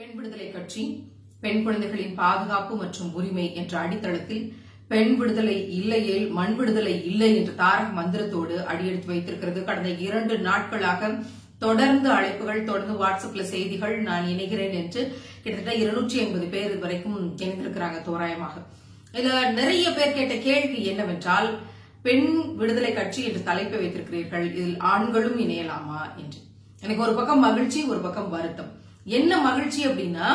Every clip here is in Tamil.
பெண் விடுதலை கட்சி பெண் குழந்தைகளின் பாதுகாப்பு மற்றும் உரிமை என்ற அடித்தளத்தில் பெண் விடுதலை இல்லையேல் மண் விடுதலை இல்லை என்ற தாரக மந்திரத்தோடு அடியெடுத்து வைத்திருக்கிறது. கடந்த இரண்டு நாட்களாக தொடர்ந்து அழைப்புகள் தொடர்ந்து வாட்ஸ்அப்ல செய்திகள் நான் இணைகிறேன் என்று கிட்டத்தட்ட இருநூற்றி ஐம்பது பேர் வரைக்கும் இணைந்திருக்கிறாங்க தோராயமாக. இதுல நிறைய பேர் கேட்ட கேள்வி என்னவென்றால் பெண் விடுதலை கட்சி என்று தலைப்பை வைத்திருக்கிறீர்கள் இதில் ஆண்களும் இணையலாமா என்று. எனக்கு ஒரு பக்கம் மகிழ்ச்சி ஒரு பக்கம் வருத்தம். என்ன மகிழ்ச்சி அப்படின்னா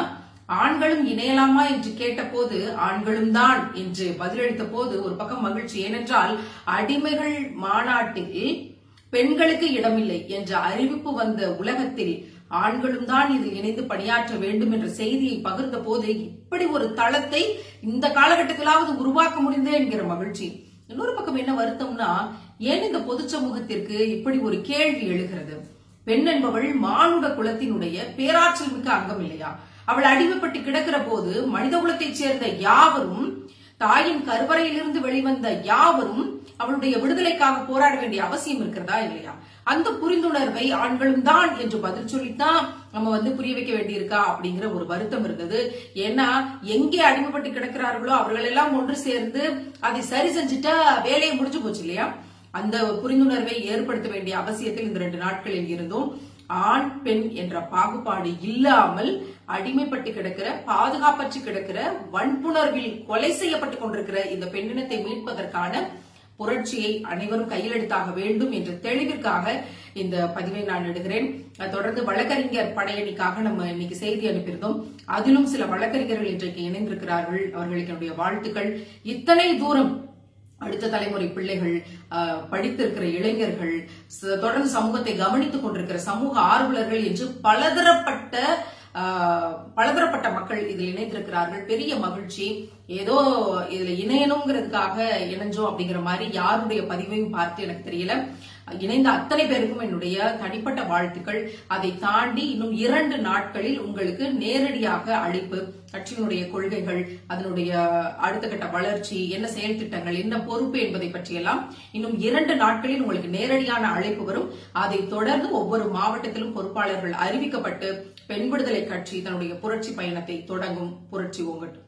ஆண்களும் இணையலாமா என்று கேட்டபோது ஆண்களும் தான் என்று பதிலளித்த போது ஒரு பக்கம் மகிழ்ச்சி. ஏனென்றால் அடிமைகள் மாநாட்டில் பெண்களுக்கு இடமில்லை என்ற அறிவிப்பு வந்த உலகத்தில் ஆண்களும் தான் இதில் இணைந்து பணியாற்ற வேண்டும் என்ற செய்தியை பகிர்ந்த போது இப்படி ஒரு தளத்தை இந்த காலகட்டத்திலாவது உருவாக்க முடிந்தே என்கிற மகிழ்ச்சி. இன்னொரு பக்கம் என்ன வருத்தம்னா ஏன் இந்த பொது சமூகத்திற்கு இப்படி ஒரு கேள்வி எழுகிறது? பெண் என்பவள் மானுட குலத்தினுடைய பேராற்றல் மிக்க அங்கம் இல்லையா? அவள் அடிமைப்பட்டு கிடக்கிற போது மனித குலத்தைச் சேர்ந்த யாவரும் தாயின் கருவறையிலிருந்து வெளிவந்த யாவரும் அவளுடைய விடுதலைக்காக போராட வேண்டிய அவசியம் இருக்கிறதா இல்லையா? அந்த புரிந்துணர்வை ஆண்களும் தான் என்று பதில் சொல்லித்தான் நம்ம வந்து புரிய வைக்க வேண்டியிருக்கா அப்படிங்கிற ஒரு வருத்தம் இருந்தது. ஏன்னா எங்கே அடிமைப்பட்டு கிடக்கிறார்களோ அவர்கள் எல்லாம் ஒன்று சேர்ந்து அதை சரி செஞ்சுட்டா வேலையை முடிஞ்சு போச்சு இல்லையா? அந்த புரிந்துணர்வை ஏற்படுத்த வேண்டிய அவசியத்தில் இந்த ரெண்டு நாட்களில் இருந்தும். ஆண் பெண் என்ற பாகுபாடு இல்லாமல் அடிமைப்பட்டு கிடக்கிற பாதுகாப்பற்று கிடக்கிற வன்புணர்வில் கொலை செய்யப்பட்டு கொண்டிருக்கிற இந்த பெண்ணினத்தை மீட்பதற்கான புரட்சியை அனைவரும் கையில் எடுத்தாக வேண்டும் என்ற தெளிவிற்காக இந்த பதிவை நான் எடுக்கிறேன் தொடர்ந்து வழக்கறிஞர் படையணிக்காக நம்ம இன்னைக்கு செய்தி அனுப்பியிருந்தோம். அதிலும் சில வழக்கறிஞர்கள் இன்றைக்கு இணைந்திருக்கிறார்கள். அவர்களுக்கு என்னுடைய வாழ்த்துக்கள். இத்தனை தூரம் அடுத்த தலைமுறை பிள்ளைகள் படித்திருக்கிற இளைஞர்கள் தொடர்ந்து சமூகத்தை கவனித்துக் கொண்டிருக்கிற சமூக ஆர்வலர்கள் என்று பலதரப்பட்ட பலதரப்பட்ட மக்கள் இதில் இணைந்திருக்கிறார்கள். பெரிய மகிழ்ச்சி. ஏதோ இதுல இணையணுங்கிறதுக்காக இணைஞ்சோம் அப்படிங்கிற மாதிரி யாருடைய பதிவையும் பார்த்து எனக்கு தெரியல. இணைந்த அத்தனை பேருக்கும் என்னுடைய தனிப்பட்ட வாழ்த்துக்கள். அதை தாண்டி இன்னும் இரண்டு நாட்களில் உங்களுக்கு நேரடியாக அழைப்பு கட்சியினுடைய கொள்கைகள் அதனுடைய அடுத்த கட்ட வளர்ச்சி என்ன செயல் திட்டங்கள் என்ன பொறுப்பு என்பதை பற்றியெல்லாம் இன்னும் இரண்டு நாட்களில் உங்களுக்கு நேரடியான அழைப்பு வரும். அதை தொடர்ந்து ஒவ்வொரு மாவட்டத்திலும் பொறுப்பாளர்கள் அறிவிக்கப்பட்டு பெண் விடுதலை கட்சி தன்னுடைய புரட்சி பயணத்தை தொடங்கும். புரட்சி ஓங்கட்டும்.